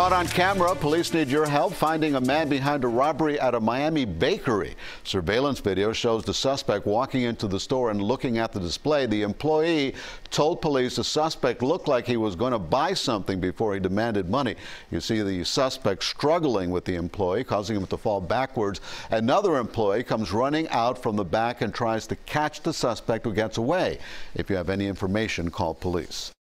Caught on camera, police need your help finding a man behind a robbery at a Miami bakery. Surveillance video shows the suspect walking into the store and looking at the display. The employee told police the suspect looked like he was going to buy something before he demanded money. You see the suspect struggling with the employee, causing him to fall backwards. Another employee comes running out from the back and tries to catch the suspect who gets away. If you have any information, call police.